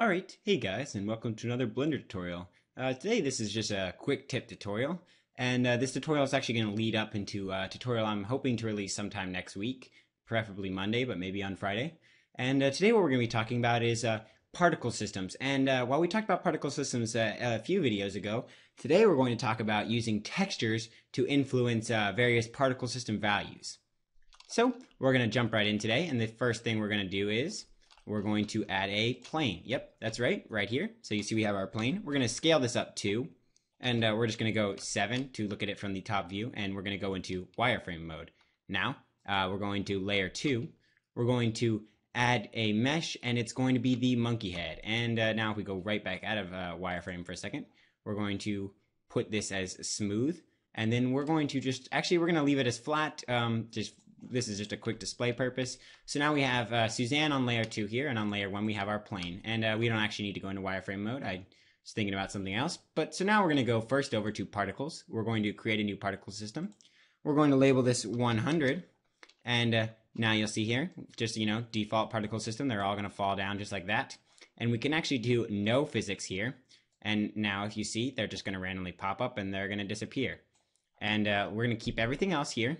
Alright, hey guys, and welcome to another Blender tutorial. Uh, today this is just a quick tip tutorial, and uh, this tutorial is actually going to lead up into a tutorial I'm hoping to release sometime next week, preferably Monday, but maybe on Friday. And uh, today what we're going to be talking about is uh, particle systems. And uh, while we talked about particle systems uh, a few videos ago, today we're going to talk about using textures to influence various particle system values. So we're going to jump right in today, and the first thing we're going to do is we're going to add a plane. Yep, that's right, right here. So you see we have our plane. We're going to scale this up to, and uh, we're just going to go 7 to look at it from the top view, and we're going to go into wireframe mode. Now, uh, we're going to layer 2. We're going to add a mesh, and it's going to be the monkey head. And uh, now if we go right back out of uh, wireframe for a second, we're going to put this as smooth, and then we're going to just, actually we're going to leave it as flat, um, just this is just a quick display purpose. So now we have uh, Suzanne on layer 2 here, and on layer 1 we have our plane. And uh, we don't actually need to go into wireframe mode. I was thinking about something else. But so now we're going to go first over to particles. We're going to create a new particle system. We're going to label this 100. And uh, now you'll see here, just, you know, default particle system. They're all going to fall down just like that. And we can actually do no physics here. And now if you see, they're just going to randomly pop up and they're going to disappear. And uh, we're going to keep everything else here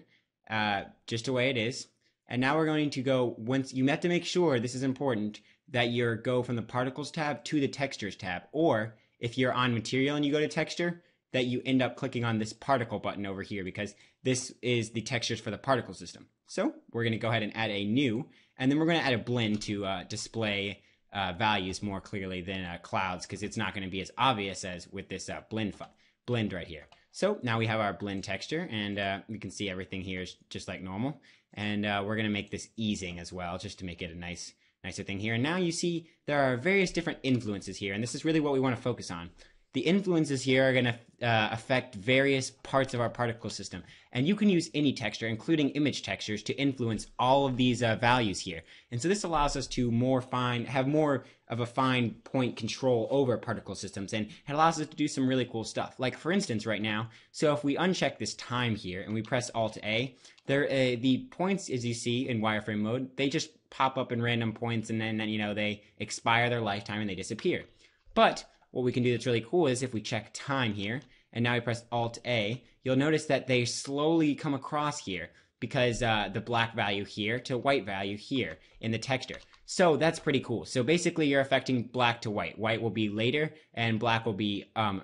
uh, just the way it is. And now we're going to go once you have to make sure this is important that you go from the particles tab to the textures tab. Or if you're on material and you go to texture, that you end up clicking on this particle button over here because this is the textures for the particle system. So we're going to go ahead and add a new, and then we're going to add a blend to uh, display uh, values more clearly than uh, clouds because it's not going to be as obvious as with this uh, blend blend right here. So now we have our blend texture and uh, we can see everything here is just like normal. And uh, we're going to make this easing as well just to make it a nice, nicer thing here. And now you see there are various different influences here. And this is really what we want to focus on. The influences here are going to uh, affect various parts of our particle system. And you can use any texture, including image textures, to influence all of these uh, values here. And so this allows us to more fine, have more of a fine point control over particle systems. And it allows us to do some really cool stuff. Like for instance, right now, so if we uncheck this time here and we press Alt A, there uh, the points, as you see in wireframe mode, they just pop up in random points and then, you know, they expire their lifetime and they disappear. But what we can do that's really cool is if we check time here, and now we press Alt A, you'll notice that they slowly come across here because uh, the black value here to white value here in the texture. So that's pretty cool. So basically you're affecting black to white. White will be later and black will be um,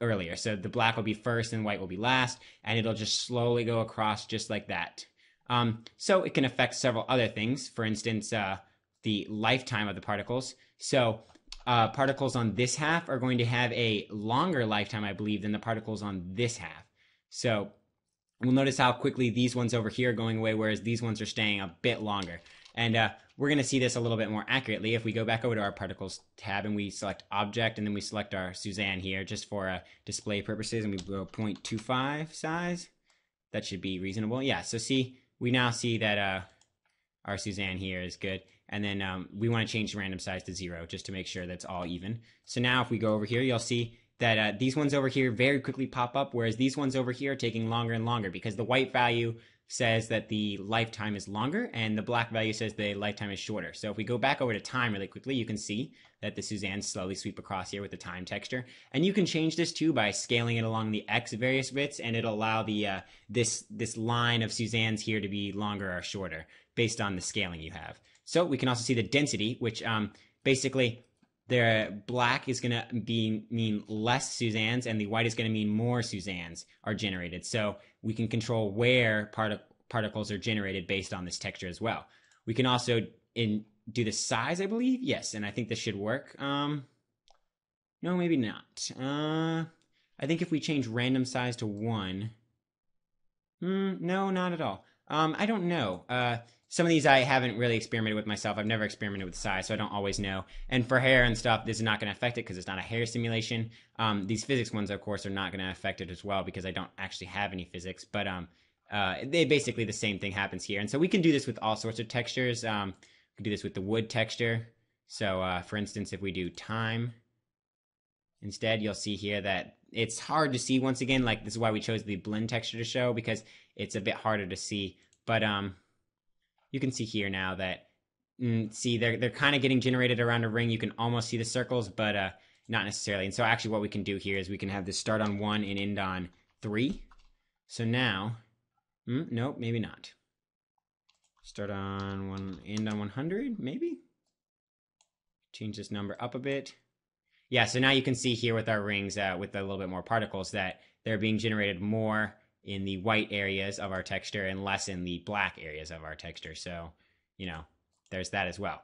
earlier. So the black will be first and white will be last, and it'll just slowly go across just like that. Um, so it can affect several other things. For instance, uh, the lifetime of the particles. So uh, particles on this half are going to have a longer lifetime, I believe, than the particles on this half. So we'll notice how quickly these ones over here are going away, whereas these ones are staying a bit longer. And uh, we're going to see this a little bit more accurately if we go back over to our particles tab and we select object and then we select our Suzanne here just for uh, display purposes and we go 0.25 size. That should be reasonable. Yeah, so see, we now see that uh, our Suzanne here is good. And then um, we want to change the random size to zero just to make sure that's all even. So now if we go over here, you'll see that uh, these ones over here very quickly pop up, whereas these ones over here are taking longer and longer because the white value says that the lifetime is longer and the black value says the lifetime is shorter. So if we go back over to time really quickly, you can see that the Suzanne slowly sweep across here with the time texture. And you can change this too by scaling it along the X various bits and it'll allow the uh, this this line of Suzanne's here to be longer or shorter based on the scaling you have. So we can also see the density, which um, basically the black is going to be mean less Suzannes and the white is going to mean more Suzannes are generated. So we can control where part- particles are generated based on this texture as well. We can also in do the size, I believe. Yes, and I think this should work. Um, no, maybe not. Uh, I think if we change random size to one, mm, no, not at all. Um, I don't know. Uh, some of these I haven't really experimented with myself. I've never experimented with size, so I don't always know. And for hair and stuff, this is not going to affect it because it's not a hair simulation. Um, these physics ones, of course, are not going to affect it as well because I don't actually have any physics. But um, uh, they basically the same thing happens here. And so we can do this with all sorts of textures. Um, we can do this with the wood texture. So uh, for instance, if we do time instead, you'll see here that it's hard to see once again. Like this is why we chose the blend texture to show because it's a bit harder to see. But um, you can see here now that mm, see they're they're kind of getting generated around a ring. You can almost see the circles, but uh, not necessarily. And so actually, what we can do here is we can have this start on one and end on three. So now, mm, nope, maybe not. Start on one, end on 100, maybe. Change this number up a bit. Yeah, so now you can see here with our rings, uh, with a little bit more particles, that they're being generated more in the white areas of our texture and less in the black areas of our texture. So, you know, there's that as well.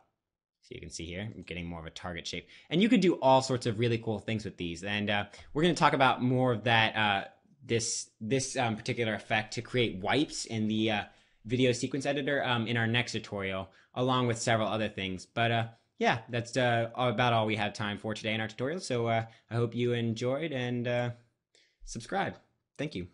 So you can see here, I'm getting more of a target shape. And you could do all sorts of really cool things with these. And uh, we're going to talk about more of that, uh, this this um, particular effect to create wipes in the uh, video sequence editor um, in our next tutorial, along with several other things. But uh, yeah, that's uh, about all we have time for today in our tutorial. So uh, I hope you enjoyed and subscribe. Thank you.